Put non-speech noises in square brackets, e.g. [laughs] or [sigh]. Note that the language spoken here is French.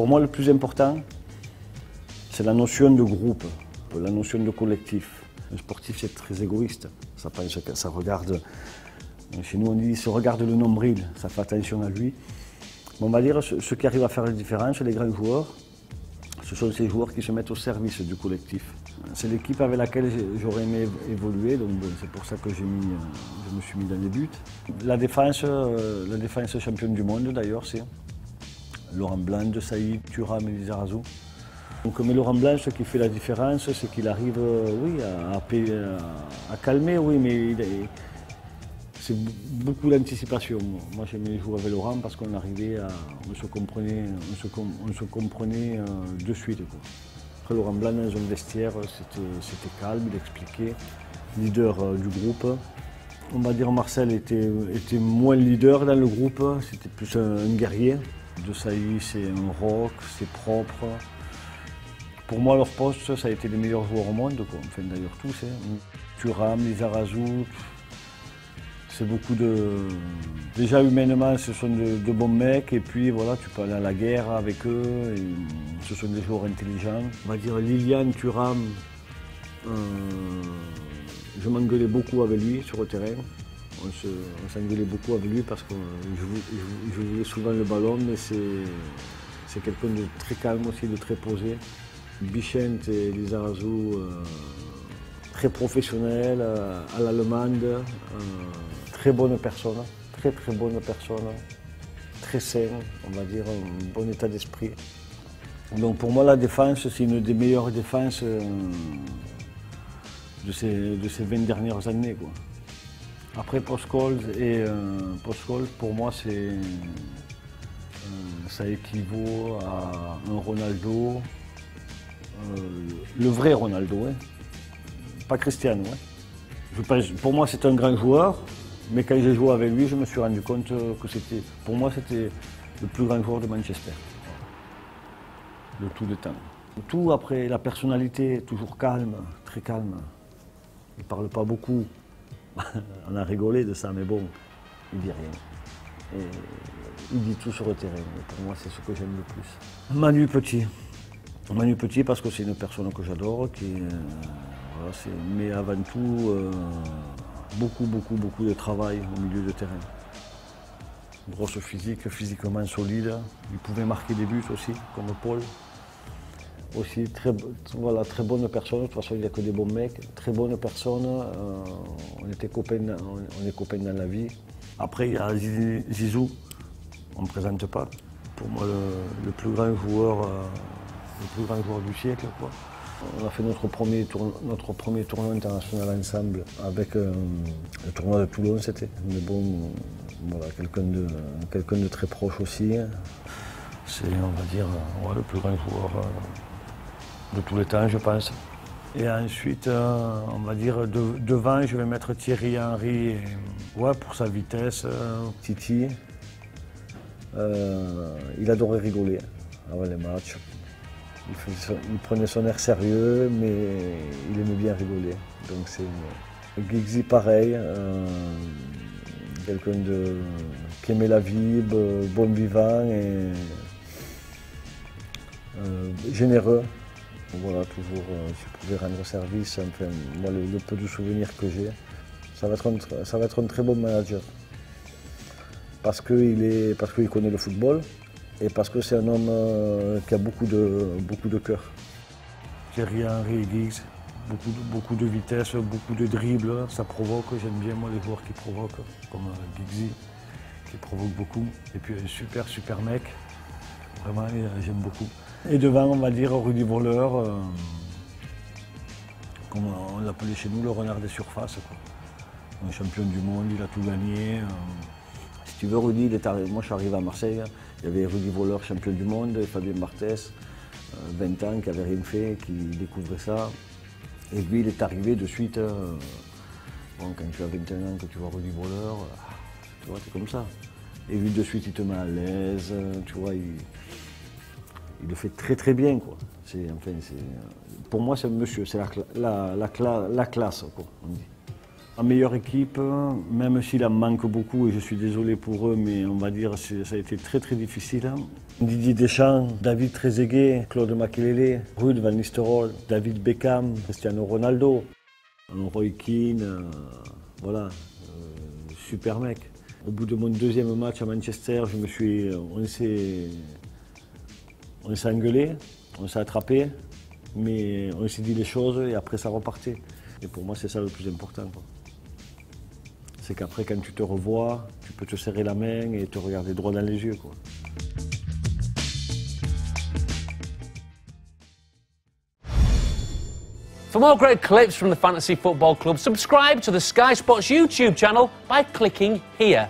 Pour moi, le plus important, c'est la notion de groupe, la notion de collectif. Un sportif, c'est très égoïste. Ça, regarde, chez nous, on dit, se regarde le nombril, ça fait attention à lui. on va dire, ceux qui arrivent à faire la différence, les grands joueurs, ce sont ces joueurs qui se mettent au service du collectif. C'est l'équipe avec laquelle j'aurais aimé évoluer, donc c'est pour ça que mis, je me suis mis dans les buts. La défense, euh, la défense championne du monde d'ailleurs, c'est Laurent Blanc, Saïd, Thuram et. Donc, mais Laurent Blanc, ce qui fait la différence, c'est qu'il arrive euh, oui, à, calmer, oui, mais c'est beaucoup d'anticipation. Moi, j'aimais jouer avec Laurent parce qu'on arrivait à. On se comprenait, on se, comprenait euh, de suite. Après, Laurent Blanc, dans un vestiaire, c'était calme, il expliquait. Leader euh, du groupe. On va dire Marcel était moins leader dans le groupe, c'était plus un, guerrier. De Saï, c'est un rock, c'est propre. Pour moi, leur poste, ça a été les meilleurs joueurs au monde, enfin d'ailleurs tous. Hein. Thuram, Lizarazu, c'est beaucoup de. Déjà humainement, ce sont de, bons mecs, et puis voilà, tu peux aller à la guerre avec eux, ce sont des joueurs intelligents. On va dire Liliane, Thuram, euh, je m'engueulais beaucoup avec lui sur le terrain. On s'engueulait beaucoup avec lui parce que je, voulais souvent le ballon, mais c'est quelqu'un de très calme aussi, de très posé. Bichente et Lizarazu, euh, très professionnel, euh, à l'allemande, euh, très bonne personne, très très bonne personne, très saine, on va dire, un bon état d'esprit. Donc pour moi la défense, c'est une des meilleures défenses de ces, de ces 20 dernières années. Après Post-Cold et post pour moi, c'est, ça équivaut à un Ronaldo, euh, le vrai Ronaldo, pas Cristiano. Hein. pour moi, c'est un grand joueur, mais quand j'ai joué avec lui, je me suis rendu compte que c'était, pour moi, c'était le plus grand joueur de Manchester. De tout le temps. Tout après, la personnalité, toujours calme, très calme. Il ne parle pas beaucoup. [laughs] On a rigolé de ça, mais bon, il dit rien. il dit tout sur le terrain. pour moi, c'est ce que j'aime le plus. Manu Petit. Manu Petit parce que c'est une personne que j'adore, qui, euh, mais avant tout euh, beaucoup, beaucoup, beaucoup de travail au milieu de terrain. Grosse physique, physiquement solide. Il pouvait marquer des buts aussi, comme Paul. Aussi très, voilà, très bonne personne, de toute façon il n'y a que des bons mecs, très bonne personne, euh, on, était copains, on, est copains dans la vie. Après il y a Zizou, on ne présente pas. Pour moi le, plus grand joueur le plus grand joueur du siècle. On a fait notre premier, notre premier tournoi international ensemble avec euh, le tournoi de Toulon, c'était. Mais bon, voilà, quelqu'un de, de très proche aussi. C'est, on va dire, le plus grand joueur euh, de tous les temps, je pense. Et ensuite, euh, on va dire, devant, je vais mettre Thierry Henry pour sa vitesse. Titi, il adorait rigoler avant les matchs. Il, prenait son air sérieux, mais il aimait bien rigoler. Donc c'est Giggsy pareil, euh, quelqu'un qui aimait la vie, bon vivant et euh, généreux. Voilà, toujours, euh, si je pouvais rendre service, moi, le, peu de souvenirs que j'ai, ça va, être un, très bon manager. Parce qu'il connaît le football, et parce que c'est un homme euh, qui a beaucoup de, beaucoup de cœur. Thierry Henry Giggs, beaucoup de, beaucoup de vitesse, beaucoup de dribble, ça provoque. J'aime bien moi les joueurs qui provoquent, comme euh, qui provoque beaucoup. Et puis un super, super mec, vraiment euh, j'aime beaucoup. Et devant, on va dire Rudy Voleur, comme on l'appelait chez nous, le renard des surfaces. Champion du monde, il a tout gagné. Si tu veux, Rudy, il est moi je suis arrivé à Marseille, il y avait Rudy Voleur, champion du monde, Fabien Martès, 20 euh, ans, qui n'avait rien fait, qui découvrait ça. Et lui, il est arrivé de suite. Euh, quand tu as 21 ans, que tu vois Rudy Voleur, euh, tu vois, c'est comme ça. Et lui, de suite, il te met à l'aise, tu vois, il, le fait très très bien, quoi. Enfin, pour moi, c'est un monsieur, c'est la, la, classe, quoi, on. La meilleure équipe, même s'il en manque beaucoup, et je suis désolé pour eux, mais on va dire que ça a été très très difficile. Didier Deschamps, David Trezeguet, Claude Makelele, Ruud Van Nistelrooy, David Beckham, Cristiano Ronaldo, Roy Keane, euh, voilà, euh, super mec. Au bout de mon deuxième match à Manchester, je me suis, on s'est, on s'est engueulé, on s'est attrapé, mais on s'est dit les choses et après ça repartait. Et pour moi, c'est ça le plus important. C'est qu'après, quand tu te revois, tu peux te serrer la main et te regarder droit dans les yeux. Quoi. For more great clips from the Fantasy Football Club, subscribe to the Sky Sports YouTube channel by clicking here.